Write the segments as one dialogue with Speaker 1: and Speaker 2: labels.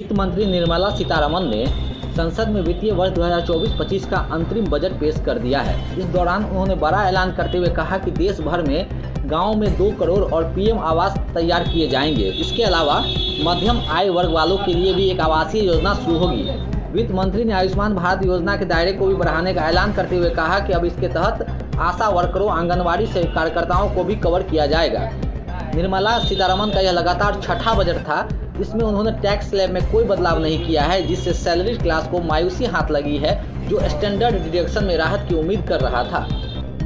Speaker 1: वित्त मंत्री निर्मला सीतारमन ने संसद में वित्तीय वर्ष 2024-25 का अंतरिम बजट पेश कर दिया है इस दौरान उन्होंने बड़ा ऐलान करते हुए कहा कि देश भर में गाँव में दो करोड़ और पीएम आवास तैयार किए जाएंगे इसके अलावा मध्यम आय वर्ग वालों के लिए भी एक आवासीय योजना शुरू होगी वित्त मंत्री ने आयुष्मान भारत योजना के दायरे को भी बढ़ाने का ऐलान करते हुए कहा कि अब इसके तहत आशा वर्करों आंगनबाड़ी से कार्यकर्ताओं को भी कवर किया जाएगा निर्मला सीतारमन का यह लगातार छठा बजट था इसमें उन्होंने टैक्स स्लैब में कोई बदलाव नहीं किया है जिससे सैलरी क्लास को मायूसी हाथ लगी है जो स्टैंडर्ड डिडक्शन में राहत की उम्मीद कर रहा था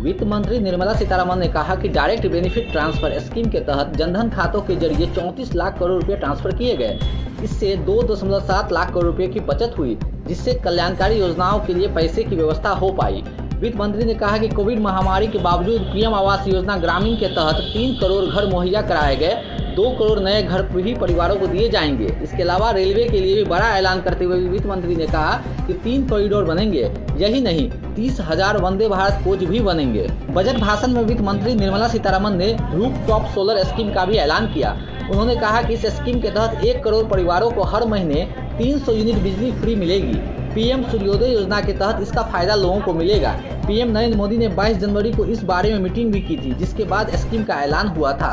Speaker 1: वित्त मंत्री निर्मला सीतारामन ने कहा कि डायरेक्ट बेनिफिट ट्रांसफर स्कीम के तहत जनधन खातों के जरिए 34 लाख करोड़ रुपए ट्रांसफर किए गए इससे 2.7 लाख करोड़ रुपए की बचत हुई जिससे कल्याणकारी योजनाओं के लिए पैसे की व्यवस्था हो पाई वित्त मंत्री ने कहा कि कोविड महामारी के बावजूद पीएम आवास योजना ग्रामीण के तहत तीन करोड़ घर मुहैया कराए गए दो करोड़ नए घर भी परिवारों को दिए जाएंगे इसके अलावा रेलवे के लिए भी बड़ा ऐलान करते हुए वित्त मंत्री ने कहा कि तीन कॉरिडोर बनेंगे यही नहीं तीस हजार वंदे भारत कोच भी बनेंगे बजट भाषण में वित्त मंत्री निर्मला सीतारमन ने रूप टॉप सोलर स्कीम का भी ऐलान किया उन्होंने कहा कि इस स्कीम के तहत एक करोड़ परिवारों को हर महीने 300 यूनिट बिजली फ्री मिलेगी पीएम सूर्योदय योजना के तहत इसका फायदा लोगों को मिलेगा पीएम नरेंद्र मोदी ने 22 जनवरी को इस बारे में मीटिंग भी की थी जिसके बाद स्कीम का ऐलान हुआ था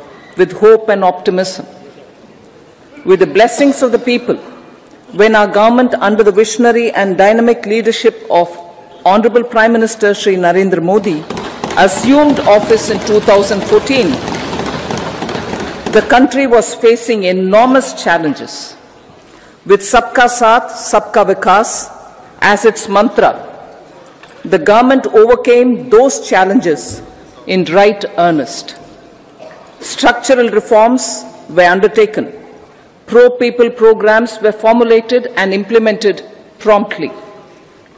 Speaker 2: with hope and optimism. With the blessings of the people, when our government, under the visionary and dynamic leadership of Honorable Prime Minister Sri Narendra Modi, assumed office in 2014, the country was facing enormous challenges. With Sabka Saath, Sabka Vikas as its mantra, the government overcame those challenges in right earnest structural reforms were undertaken. Pro-people programs were formulated and implemented promptly.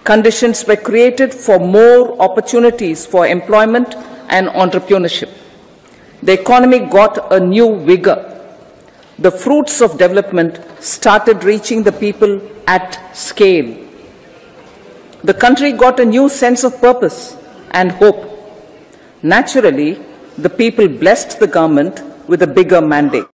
Speaker 2: Conditions were created for more opportunities for employment and entrepreneurship. The economy got a new vigor. The fruits of development started reaching the people at scale. The country got a new sense of purpose and hope. Naturally, the people blessed the government with a bigger mandate.